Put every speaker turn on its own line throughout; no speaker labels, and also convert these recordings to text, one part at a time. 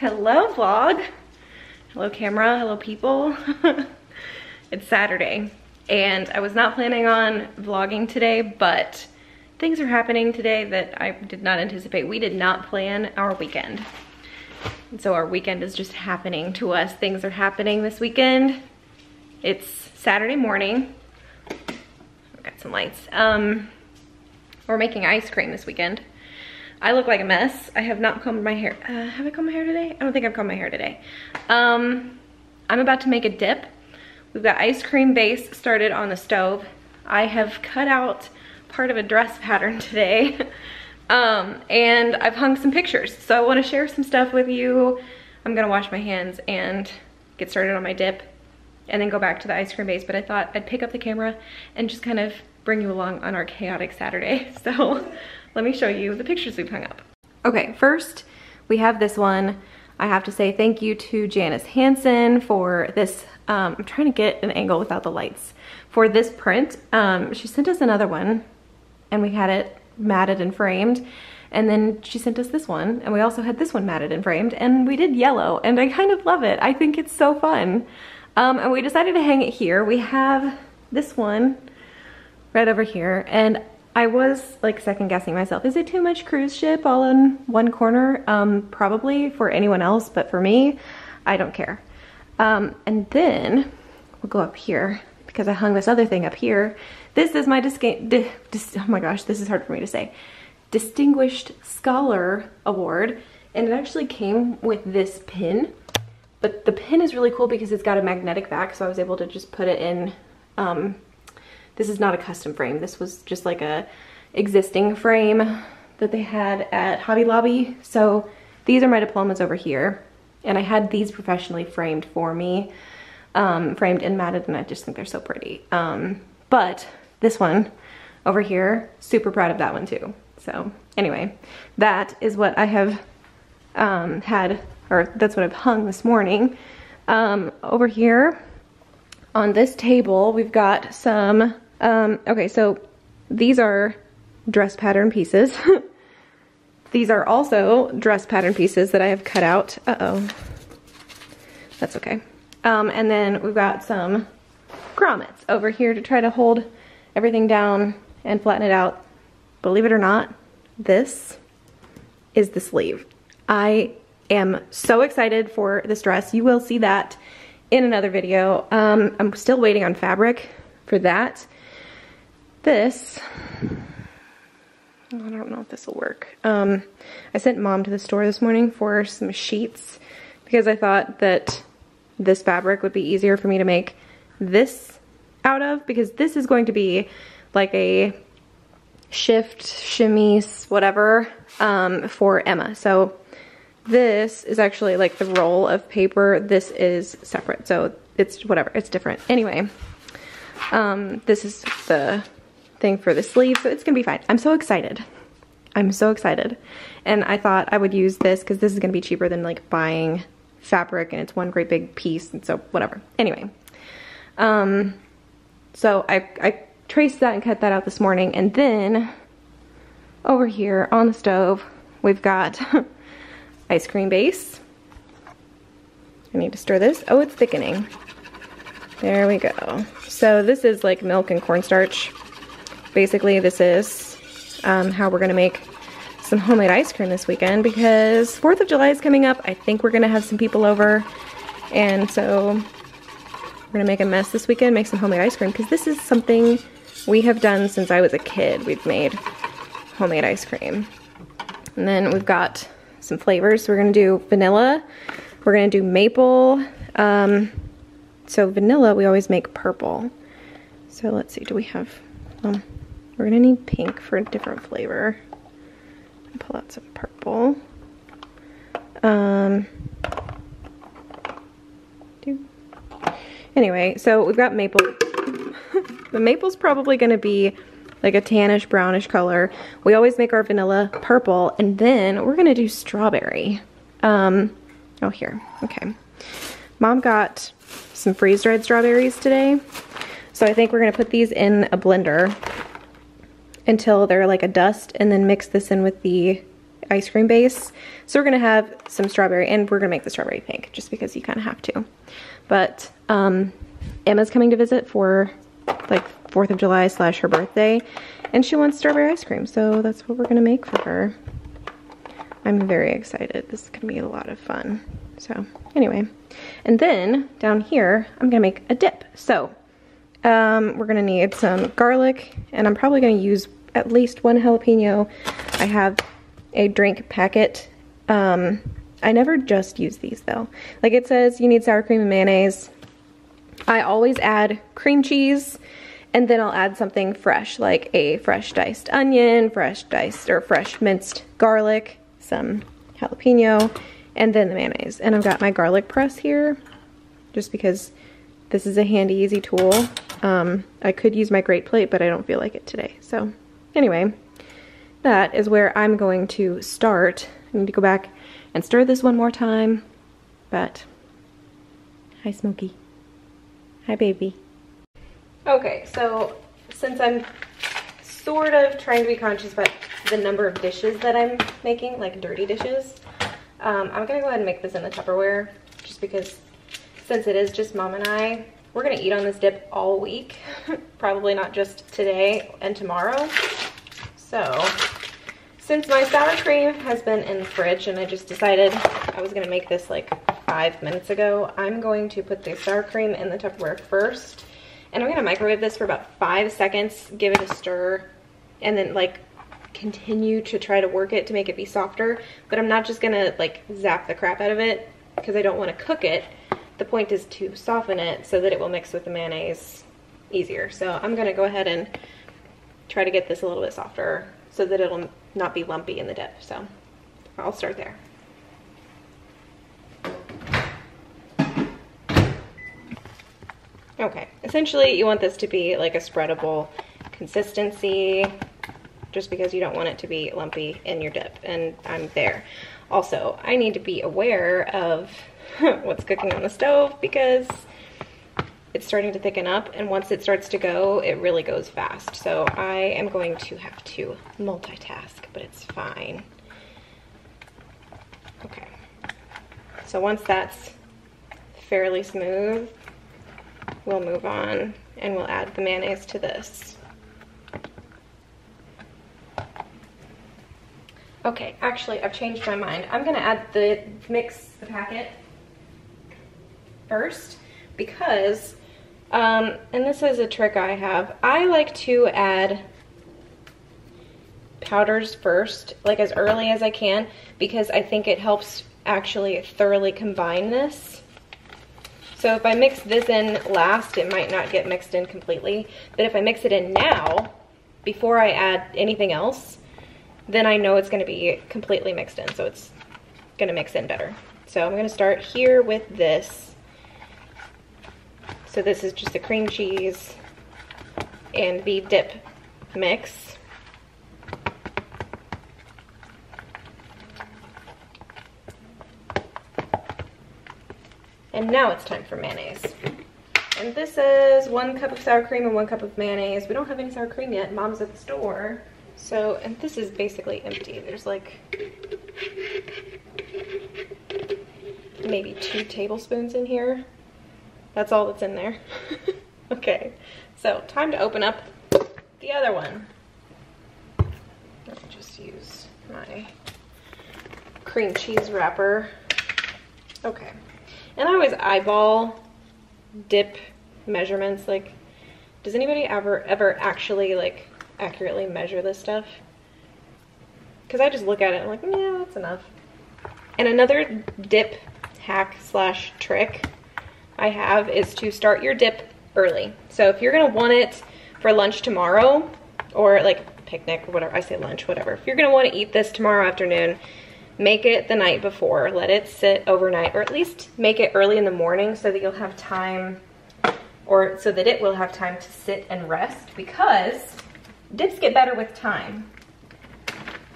Hello vlog. Hello camera, hello people. it's Saturday and I was not planning on vlogging today, but things are happening today that I did not anticipate. We did not plan our weekend. And so our weekend is just happening to us. Things are happening this weekend. It's Saturday morning. I've got some lights. Um, we're making ice cream this weekend. I look like a mess. I have not combed my hair. Uh, have I combed my hair today? I don't think I've combed my hair today. Um, I'm about to make a dip. We've got ice cream base started on the stove. I have cut out part of a dress pattern today. um, and I've hung some pictures. So I wanna share some stuff with you. I'm gonna wash my hands and get started on my dip and then go back to the ice cream base. But I thought I'd pick up the camera and just kind of bring you along on our chaotic Saturday. So let me show you the pictures we've hung up. Okay, first we have this one. I have to say thank you to Janice Hanson for this, um, I'm trying to get an angle without the lights, for this print. Um, she sent us another one and we had it matted and framed. And then she sent us this one and we also had this one matted and framed and we did yellow and I kind of love it. I think it's so fun. Um, and we decided to hang it here. We have this one right over here and I was like second guessing myself. Is it too much cruise ship all in one corner? Um, probably for anyone else, but for me, I don't care. Um, and then we'll go up here because I hung this other thing up here. This is my, oh my gosh, this is hard for me to say. Distinguished Scholar Award. And it actually came with this pin. But the pin is really cool because it's got a magnetic back, so I was able to just put it in um, this is not a custom frame. This was just like a existing frame that they had at Hobby Lobby. So these are my diplomas over here. And I had these professionally framed for me, um, framed and matted, and I just think they're so pretty. Um, but this one over here, super proud of that one too. So anyway, that is what I have um, had, or that's what I've hung this morning. Um, over here on this table, we've got some um, okay, so these are dress pattern pieces. these are also dress pattern pieces that I have cut out. Uh-oh. That's okay. Um, and then we've got some grommets over here to try to hold everything down and flatten it out. Believe it or not, this is the sleeve. I am so excited for this dress. You will see that in another video. Um, I'm still waiting on fabric for that. This, I don't know if this will work. Um, I sent mom to the store this morning for some sheets because I thought that this fabric would be easier for me to make this out of because this is going to be like a shift, shimmy, whatever um, for Emma. So this is actually like the roll of paper. This is separate. So it's whatever, it's different. Anyway, um, this is the thing for the sleeve, so it's gonna be fine. I'm so excited. I'm so excited. And I thought I would use this because this is gonna be cheaper than like buying fabric and it's one great big piece and so whatever. Anyway, um, so I, I traced that and cut that out this morning and then over here on the stove we've got ice cream base. I need to stir this. Oh, it's thickening. There we go. So this is like milk and cornstarch basically this is um, how we're gonna make some homemade ice cream this weekend because 4th of July is coming up. I think we're gonna have some people over and so we're gonna make a mess this weekend, make some homemade ice cream because this is something we have done since I was a kid. We've made homemade ice cream. And then we've got some flavors. So we're gonna do vanilla, we're gonna do maple. Um, so vanilla, we always make purple. So let's see, do we have, um, we're gonna need pink for a different flavor. Pull out some purple. Um, anyway, so we've got maple. the maple's probably gonna be like a tannish brownish color. We always make our vanilla purple and then we're gonna do strawberry. Um, oh here, okay. Mom got some freeze-dried strawberries today. So I think we're gonna put these in a blender until they're like a dust and then mix this in with the ice cream base. So we're gonna have some strawberry and we're gonna make the strawberry pink just because you kind of have to. But um, Emma's coming to visit for like 4th of July slash her birthday and she wants strawberry ice cream. So that's what we're gonna make for her. I'm very excited. This is gonna be a lot of fun. So anyway, and then down here, I'm gonna make a dip. So um, we're gonna need some garlic and I'm probably gonna use at least one jalapeno. I have a drink packet. Um, I never just use these though. Like it says you need sour cream and mayonnaise. I always add cream cheese and then I'll add something fresh like a fresh diced onion, fresh diced or fresh minced garlic, some jalapeno, and then the mayonnaise. And I've got my garlic press here just because this is a handy, easy tool. Um, I could use my grate plate, but I don't feel like it today. So anyway, that is where I'm going to start. I need to go back and stir this one more time, but hi Smokey. Hi baby. Okay, so since I'm sort of trying to be conscious about the number of dishes that I'm making, like dirty dishes, um, I'm gonna go ahead and make this in the Tupperware just because since it is just mom and I, we're gonna eat on this dip all week. Probably not just today and tomorrow. So since my sour cream has been in the fridge and I just decided I was gonna make this like five minutes ago, I'm going to put the sour cream in the Tupperware first. And I'm gonna microwave this for about five seconds, give it a stir, and then like continue to try to work it to make it be softer. But I'm not just gonna like zap the crap out of it because I don't wanna cook it. The point is to soften it so that it will mix with the mayonnaise easier. So I'm gonna go ahead and try to get this a little bit softer so that it'll not be lumpy in the dip. So I'll start there. Okay, essentially you want this to be like a spreadable consistency just because you don't want it to be lumpy in your dip and I'm there. Also, I need to be aware of what's cooking on the stove because it's starting to thicken up and once it starts to go it really goes fast. So I am going to have to multitask but it's fine. Okay. So once that's fairly smooth we'll move on and we'll add the mayonnaise to this. Okay actually I've changed my mind. I'm gonna add the mix the packet first because um, and this is a trick I have. I like to add powders first, like as early as I can, because I think it helps actually thoroughly combine this. So if I mix this in last, it might not get mixed in completely. But if I mix it in now, before I add anything else, then I know it's gonna be completely mixed in. So it's gonna mix in better. So I'm gonna start here with this. So this is just the cream cheese and the dip mix. And now it's time for mayonnaise. And this is one cup of sour cream and one cup of mayonnaise. We don't have any sour cream yet. Mom's at the store. So, and this is basically empty. There's like maybe two tablespoons in here. That's all that's in there. okay, so time to open up the other one. Let me just use my cream cheese wrapper. Okay, and I always eyeball dip measurements. Like, does anybody ever, ever actually like accurately measure this stuff? Because I just look at it and I'm like, mm, yeah, that's enough. And another dip hack slash trick I have is to start your dip early. So if you're gonna want it for lunch tomorrow, or like picnic or whatever, I say lunch, whatever. If you're gonna wanna eat this tomorrow afternoon, make it the night before. Let it sit overnight, or at least make it early in the morning so that you'll have time, or so that it will have time to sit and rest because dips get better with time.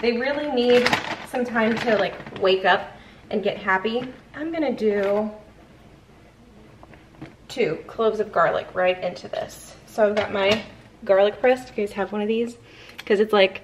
They really need some time to like wake up and get happy. I'm gonna do two cloves of garlic right into this. So I've got my garlic press. You guys have one of these? Because it's like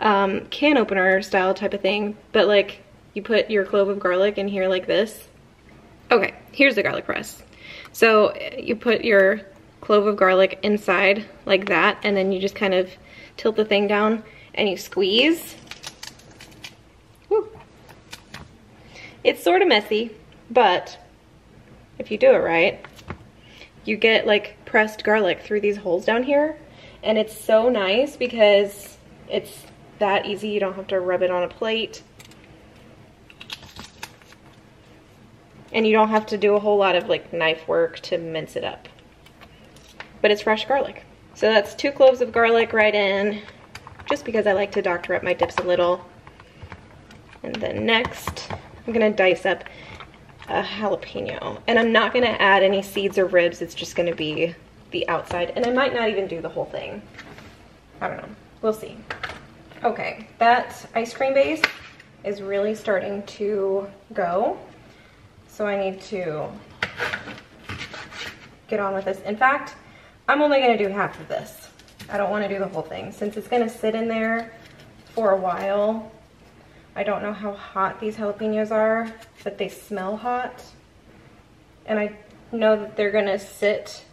um, can opener style type of thing, but like you put your clove of garlic in here like this. Okay, here's the garlic press. So you put your clove of garlic inside like that, and then you just kind of tilt the thing down and you squeeze. Woo. It's sort of messy, but if you do it right, you get like pressed garlic through these holes down here. And it's so nice because it's that easy. You don't have to rub it on a plate. And you don't have to do a whole lot of like knife work to mince it up. But it's fresh garlic. So that's two cloves of garlic right in, just because I like to doctor up my dips a little. And then next, I'm gonna dice up a jalapeno. And I'm not gonna add any seeds or ribs, it's just gonna be the outside. And I might not even do the whole thing. I don't know, we'll see. Okay, that ice cream base is really starting to go. So I need to get on with this. In fact, I'm only gonna do half of this. I don't wanna do the whole thing. Since it's gonna sit in there for a while, I don't know how hot these jalapenos are, but they smell hot. And I know that they're gonna sit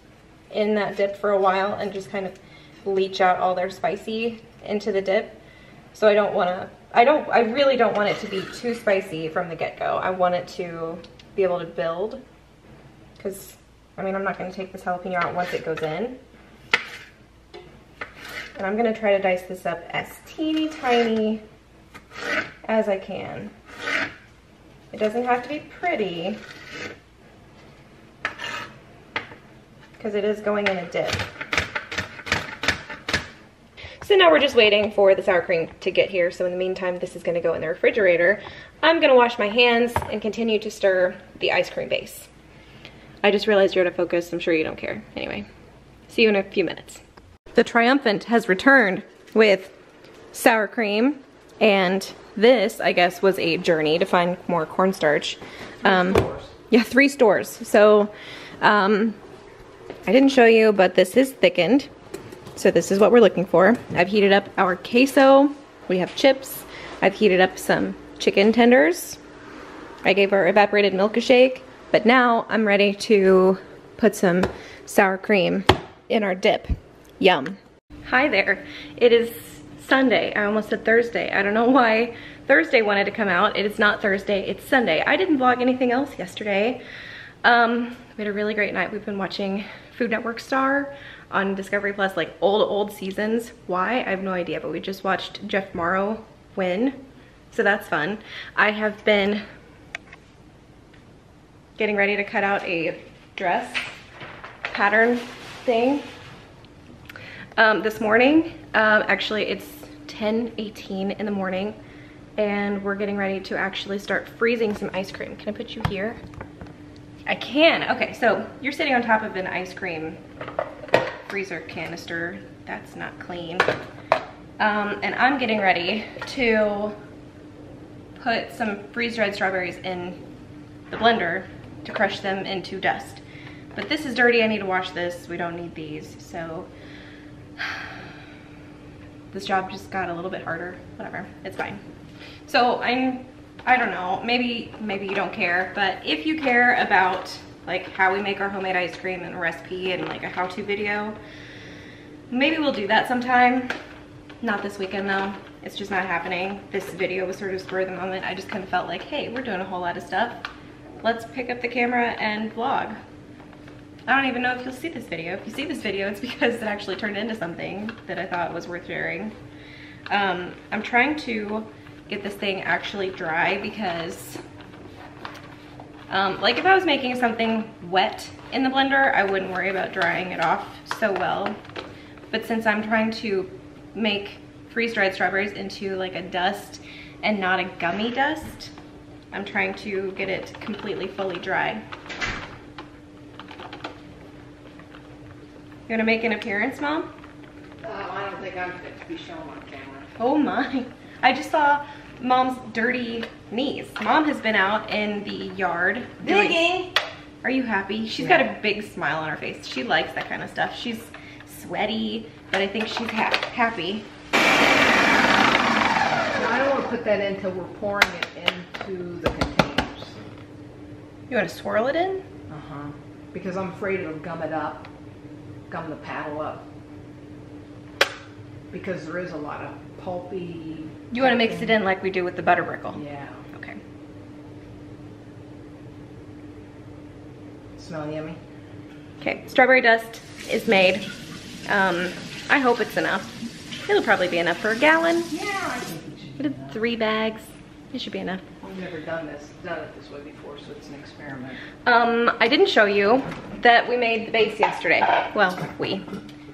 in that dip for a while and just kind of leach out all their spicy into the dip. So I don't wanna, I don't, I really don't want it to be too spicy from the get-go. I want it to be able to build because, I mean, I'm not gonna take this jalapeno out once it goes in. And I'm gonna try to dice this up as teeny tiny as I can. It doesn't have to be pretty because it is going in a dip. So now we're just waiting for the sour cream to get here. So in the meantime, this is gonna go in the refrigerator. I'm gonna wash my hands and continue to stir the ice cream base. I just realized you're out of focus. I'm sure you don't care. Anyway, see you in a few minutes. The Triumphant has returned with sour cream and this, I guess, was a journey to find more cornstarch. Um, yeah, three stores. So um, I didn't show you, but this is thickened. So this is what we're looking for. I've heated up our queso. We have chips. I've heated up some chicken tenders. I gave our evaporated milk a shake. But now I'm ready to put some sour cream in our dip. Yum. Hi there. It is Sunday. I almost said Thursday. I don't know why Thursday wanted to come out. It is not Thursday, it's Sunday. I didn't vlog anything else yesterday. Um, we had a really great night. We've been watching Food Network Star on Discovery Plus, like old, old seasons. Why? I have no idea, but we just watched Jeff Mauro win. So that's fun. I have been getting ready to cut out a dress pattern thing. Um, this morning, um, actually it's 10:18 in the morning and we're getting ready to actually start freezing some ice cream. Can I put you here? I can, okay, so you're sitting on top of an ice cream freezer canister. That's not clean. Um, and I'm getting ready to put some freeze-dried strawberries in the blender to crush them into dust. But this is dirty, I need to wash this. We don't need these, so this job just got a little bit harder. Whatever, it's fine. So I'm, I don't know, maybe, maybe you don't care, but if you care about like how we make our homemade ice cream and recipe and like a how-to video. Maybe we'll do that sometime. Not this weekend though. It's just not happening. This video was sort of spur of the moment. I just kind of felt like, hey, we're doing a whole lot of stuff. Let's pick up the camera and vlog. I don't even know if you'll see this video. If you see this video, it's because it actually turned into something that I thought was worth sharing. Um, I'm trying to get this thing actually dry because um, like if I was making something wet in the blender, I wouldn't worry about drying it off so well. But since I'm trying to make freeze-dried strawberries into like a dust and not a gummy dust, I'm trying to get it completely fully dry. You wanna make an appearance, Mom?
Uh, I don't think I'm fit to be shown on camera.
Oh my. I just saw Mom's dirty knees. Mom has been out in the yard. doing-
Digging!
Are you happy? She's got a big smile on her face. She likes that kind of stuff. She's sweaty, but I think she's ha happy.
I don't wanna put that in until we're pouring it into the containers.
You want to swirl it in?
Uh-huh. Because I'm afraid it'll gum it up, gum the paddle up. Because there is a lot of pulpy.
You want to mix it in like we do with the butter brickle?
Yeah.
Okay.
Smell yummy?
Okay, strawberry dust is made. Um, I hope it's enough. It'll probably be enough for a gallon.
Yeah, I think it should be
three bags. It should be enough.
We've never done this, done it this way before, so it's an experiment.
Um, I didn't show you that we made the base yesterday. Well, we.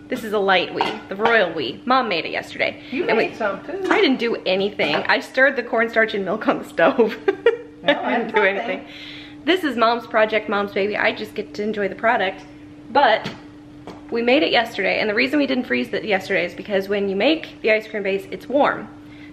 This is a light we, the royal we. Mom made it yesterday.
You
And we-
made some too.
I didn't do anything. I stirred the cornstarch and milk on the stove.
Well,
I didn't do anything. This is mom's project, mom's baby. I just get to enjoy the product. But we made it yesterday, and the reason we didn't freeze it yesterday is because when you make the ice cream base, it's warm.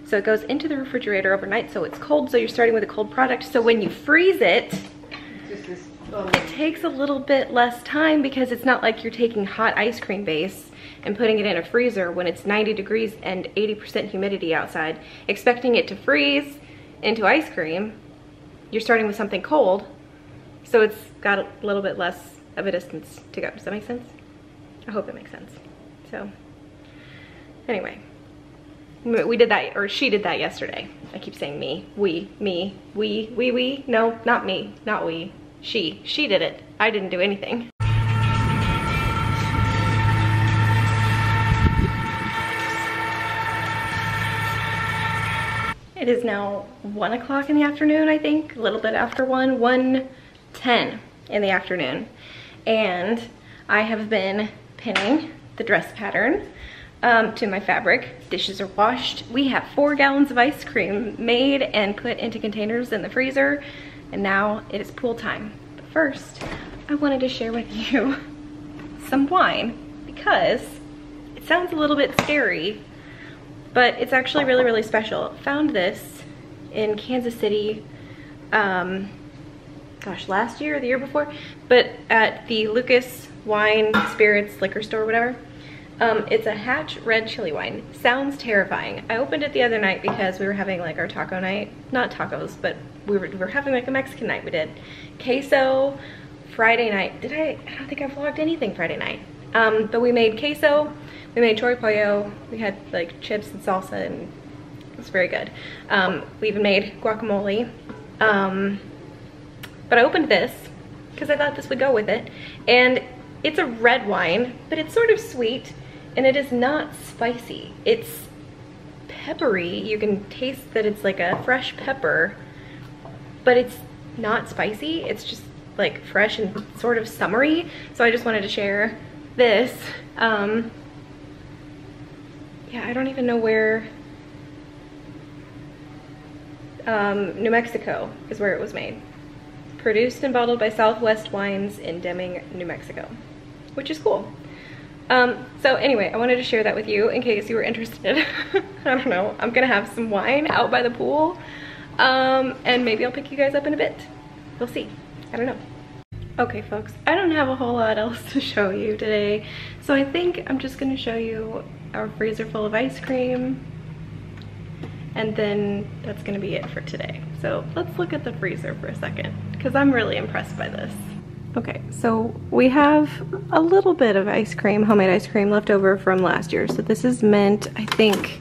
So it goes into the refrigerator overnight, so it's cold, so you're starting with a cold product. So when you freeze it,
It's Just this little,
it takes a little bit less time because it's not like you're taking hot ice cream base and putting it in a freezer when it's 90 degrees and 80% humidity outside, expecting it to freeze into ice cream. You're starting with something cold, so it's got a little bit less of a distance to go. Does that make sense? I hope that makes sense. So, anyway, we did that, or she did that yesterday. I keep saying me, we, me, we, we, we. No, not me, not we. She, she did it. I didn't do anything. It is now one o'clock in the afternoon, I think, a little bit after one, 1.10 in the afternoon. And I have been pinning the dress pattern um, to my fabric. Dishes are washed. We have four gallons of ice cream made and put into containers in the freezer. And now it is pool time. But first, I wanted to share with you some wine because it sounds a little bit scary, but it's actually really, really special. Found this in Kansas City, um, gosh, last year or the year before, but at the Lukas Wine Spirits liquor store, whatever. Um, it's a Hatch red chili wine. Sounds terrifying. I opened it the other night because we were having like our taco night. Not tacos, but we were, we were having like a Mexican night. We did queso Friday night. Did I? I don't think I vlogged anything Friday night. Um, but we made queso, we made chori pollo, we had like chips and salsa and it was very good. Um, we even made guacamole. Um, but I opened this because I thought this would go with it. And it's a red wine, but it's sort of sweet and it is not spicy. It's peppery. You can taste that it's like a fresh pepper, but it's not spicy. It's just like fresh and sort of summery. So I just wanted to share this. Um, yeah, I don't even know where um, New Mexico is where it was made. Produced and bottled by Southwest Wines in Deming, New Mexico, which is cool. Um, so anyway, I wanted to share that with you in case you were interested. I don't know, I'm gonna have some wine out by the pool um, and maybe I'll pick you guys up in a bit. We'll see, I don't know. Okay folks, I don't have a whole lot else to show you today. So I think I'm just gonna show you our freezer full of ice cream and then that's gonna be it for today. So let's look at the freezer for a second because I'm really impressed by this. Okay, so we have a little bit of ice cream, homemade ice cream left over from last year. So this is mint, I think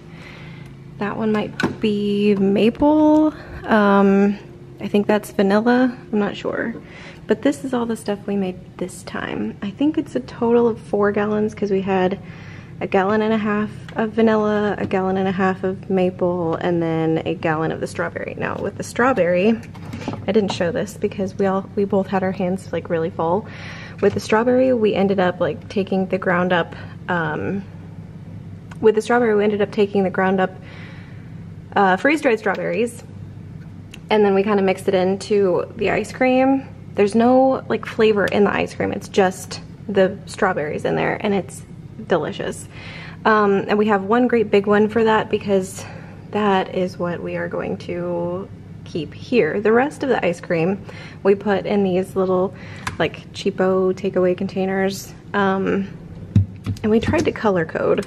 that one might be maple. Um, I think that's vanilla, I'm not sure. But this is all the stuff we made this time. I think it's a total of four gallons because we had a gallon and a half of vanilla, a gallon and a half of maple, and then a gallon of the strawberry. Now with the strawberry, I didn't show this because we all we both had our hands like really full. With the strawberry, we ended up like taking the ground up. Um, with the strawberry, we ended up taking the ground up uh, freeze dried strawberries, and then we kind of mixed it into the ice cream. There's no like flavor in the ice cream. It's just the strawberries in there, and it's delicious. Um, and we have one great big one for that because that is what we are going to keep here. The rest of the ice cream we put in these little like cheapo takeaway containers. Um, and we tried to color code.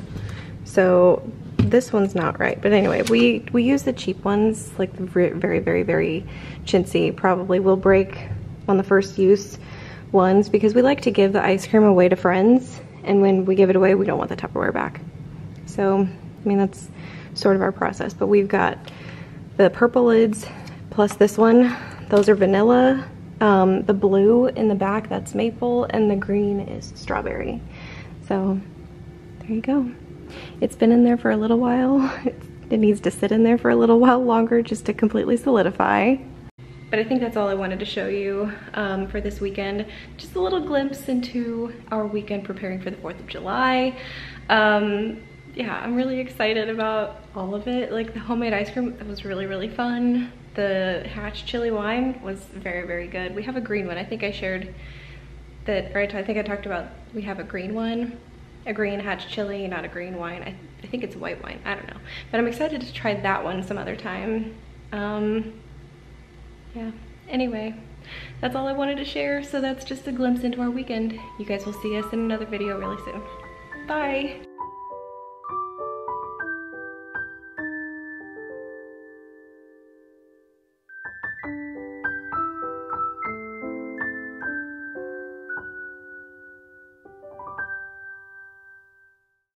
So this one's not right. But anyway, we, we use the cheap ones, like very, very, very chintzy. Probably will break on the first use ones because we like to give the ice cream away to friends. And when we give it away, we don't want the Tupperware back. So, I mean, that's sort of our process. But we've got the purple lids plus this one. Those are vanilla. Um, the blue in the back, that's maple. And the green is strawberry. So, there you go. It's been in there for a little while. it needs to sit in there for a little while longer just to completely solidify. But I think that's all I wanted to show you um, for this weekend. Just a little glimpse into our weekend preparing for the 4th of July. Um, yeah, I'm really excited about all of it. Like the homemade ice cream, that was really, really fun. The Hatch chili wine was very, very good. We have a green one. I think I shared that, right? I think I talked about we have a green one a green hatch chili, not a green wine. I, I, think it's white wine, I don't know. But I'm excited to try that one some other time. Um, yeah, anyway, that's all I wanted to share. So that's just a glimpse into our weekend. You guys will see us in another video really soon. Bye.